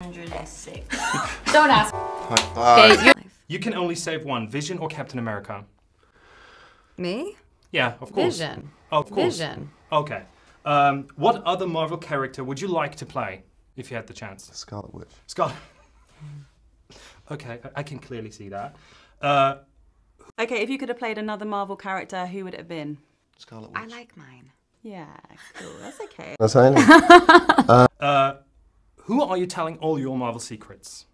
106. Don't ask. Bye. Okay, you You can only save one Vision or Captain America. Me? Yeah, of course. Vision. Oh, of course. Vision. Okay. Um, what other Marvel character would you like to play if you had the chance? Scarlet Witch. Scarlet. Okay, I- I can clearly see that. Uh, Okay, if you could have played another Marvel character, who would it have been? Scarlet Witch. I like mine. Yeah, cool. That's okay. That's fine. uh, who are you telling all your Marvel secrets?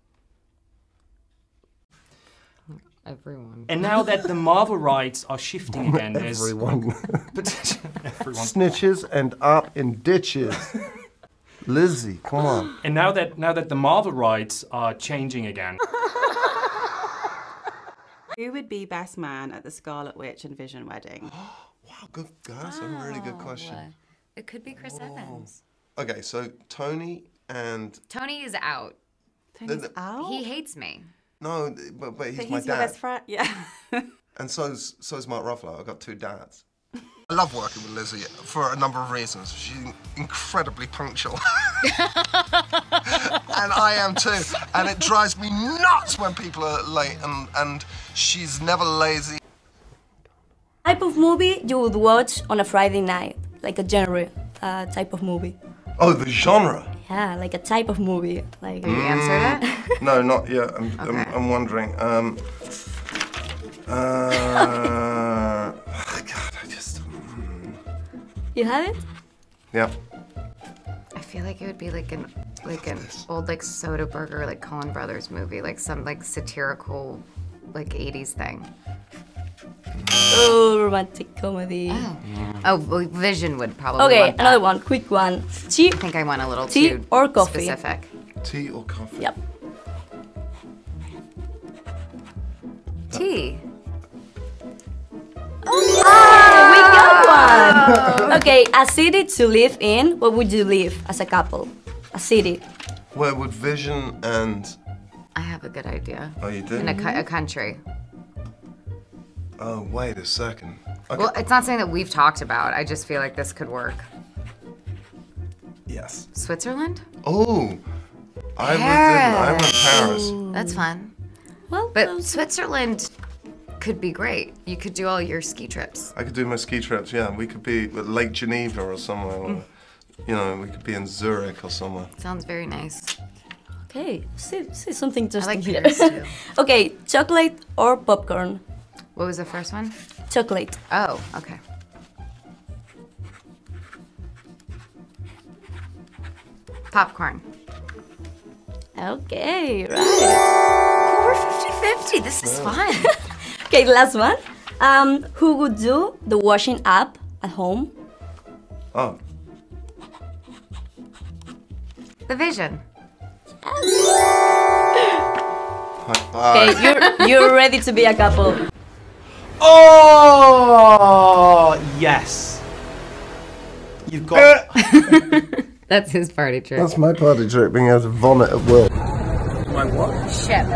Everyone. And now that the Marvel rights are shifting again, there's Everyone. Everyone. Snitches and up in ditches. Lizzie, come on. And now that now that the Marvel rights are changing again, Who would be best man at the Scarlet Witch and Vision wedding? Wow, good. That's a really good oh, question. It could be Chris Evans. Okay, so Tony and Tony is out. Tony's the- out. He hates me. no, but, but he's but my he's your dad, best friend. Yeah. and so's so's Mark Ruffalo. I've got two dads. I love working with Lizzie for a number of reasons. She's incredibly punctual. and I am too. And it drives me nuts when people are late and, and she's never lazy. type of movie you would watch on a Friday night? Like a genre uh, type of movie? Oh, the genre. Yeah, like a type of movie. Like Can You answer that? No, not yet. I'm, I'm, I'm wondering. Um, uh, God, I just. you have it? Yeah. I feel like it would be like an like an old like Soderbergh like Coen Brothers movie, like some like satirical like 80s thing. Oh, romantic comedy. Oh. oh, well, Vision would probably Okay, want that. another one, quick one. Tea. I think I went a little Tea too or coffee? specific. Tea or coffee? Yep. Tea. Oh, We got oh. one. okay, a city to live in. What would you live as a couple? A city. Where would Vision and. I have a good idea. Oh, you do? In a, a mm-hmm. country. Oh, wait a second. Okay. Well, it's not something that we've talked about. I just feel like this could work. yes. Switzerland? Oh, I lived in. I went Paris. That's fun. Well, But those- Switzerland could be great. You could do all your ski trips. I could do my ski trips. Yeah, we could be at Lake Geneva or somewhere. Mm. Or, you know, we could be in Zurich or somewhere. Sounds very nice. okay, see, see something I interesting like here. beers okay, chocolate or popcorn? What was the first one? Chocolate. Oh, okay. Popcorn. Okay, right. We're 50 50. This is fun. Okay, last one. Um, who would do the washing up at home? Oh, the vision. bye. Okay, you're you're ready to be a couple. Oh yes. You've got. Uh. That's his party trick. That's my party trick, being able to vomit at will. My what? Ship,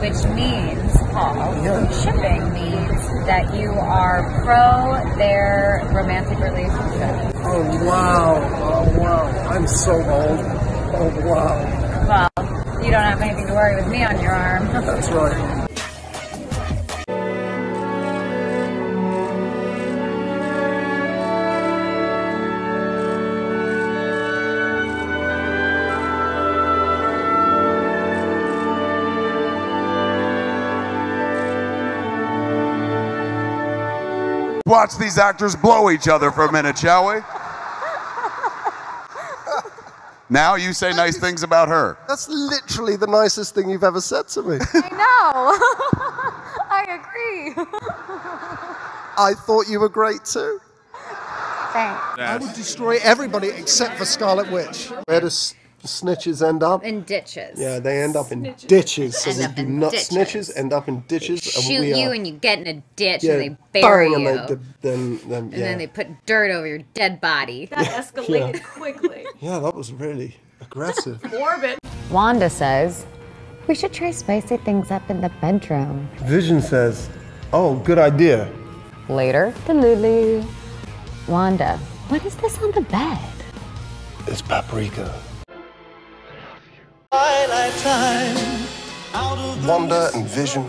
which means, Paul, shipping means that you are pro their romantic relationship. Oh, wow. Oh, wow. I'm so old. Oh, wow. Well, you don't have anything to worry with me on your arm. That's right. Watch these actors blow each other for a minute, shall we? Now you say nice things about her. That's literally the nicest thing you've ever said to me. I know. I agree. I thought you were great too. Thanks. I would destroy everybody except for Scarlet Witch. Where do s- snitches end up? In ditches. Yeah, they end up in ditches. So End they up do in not ditches. snitches end up in ditches. and Shoot we you are, and you get in a ditch yeah, and they bury bang, you. and they- then, then, yeah. And then they put dirt over your dead body. That escalated quickly. yeah, that was really aggressive. Morbid. Wanda says, we should try spicy things up in the bedroom. Vision says, "Oh, good idea." Later, the Lulu. Wanda, what is this on the bed? It's paprika. Wanda and vision